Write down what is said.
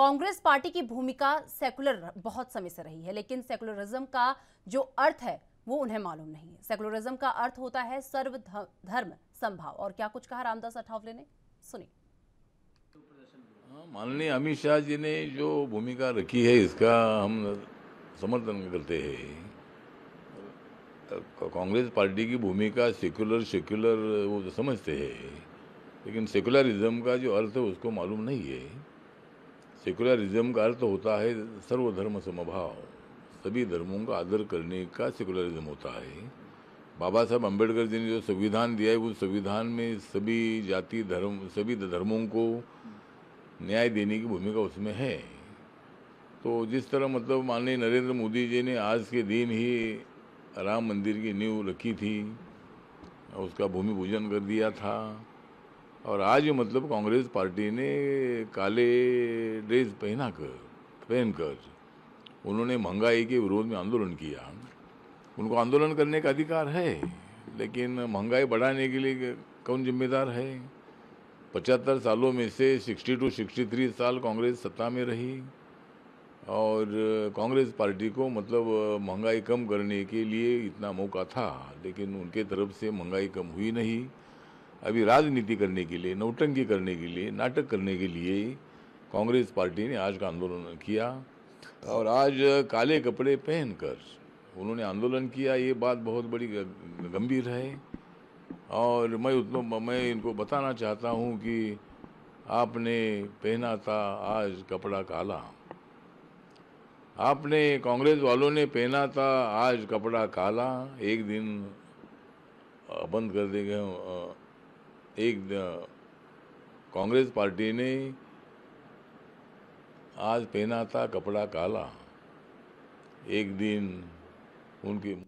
Congress party की भूमिका secular बहुत समय से रही है लेकिन सेकुलरिज्म का जो अर्थ है वो उन्हें मालूम नहीं है। सेकुलरिज्म का अर्थ होता है सर्व धर्म संभाव। और क्या कुछ कहा रामदास अठावले ने? सुनिए। हाँ, माननीय अमित शाह जी ने जो भूमिका रखी है इसका हम समर्थन करते हैं। कांग्रेस पार्टी की भूमिका सेक्युलर सेक्युलर वो समझते हैं लेकिन सेकुलरिज्म का जो अर्थ है उसको मालूम नहीं है। सेकुलरिज्म का अर्थ होता है सर्वधर्म समभाव। सभी धर्मों का आदर करने का सेकुलरिज्म होता है। बाबा साहब अंबेडकर जी ने जो संविधान दिया है, उस संविधान में सभी जाति धर्म, सभी धर्मों को न्याय देने की भूमिका उसमें है। तो जिस तरह मतलब माननीय नरेंद्र मोदी जी ने आज के दिन ही राम मंदिर की नींव रखी थी, उसका भूमि पूजन कर दिया था। और आज मतलब कांग्रेस पार्टी ने काले ड्रेस पहना कर, पहनकर उन्होंने महँगाई के विरोध में आंदोलन किया। उनको आंदोलन करने का अधिकार है, लेकिन महँगाई बढ़ाने के लिए कौन जिम्मेदार है? पचहत्तर सालों में से 60 टू 63 साल कांग्रेस सत्ता में रही और कांग्रेस पार्टी को मतलब महँगाई कम करने के लिए इतना मौका था, लेकिन उनके तरफ़ से महँगाई कम हुई नहीं। अभी राजनीति करने के लिए, नौटंकी करने के लिए, नाटक करने के लिए कांग्रेस पार्टी ने आज का आंदोलन किया और आज काले कपड़े पहनकर उन्होंने आंदोलन किया। ये बात बहुत बड़ी गंभीर है और मैं उतना, मैं इनको बताना चाहता हूँ कि आपने पहना था आज कपड़ा काला। आपने कांग्रेस वालों ने पहना था आज कपड़ा काला। एक दिन बंद कर देंगे एक कांग्रेस पार्टी ने आज पहना था कपड़ा काला। एक दिन उनकी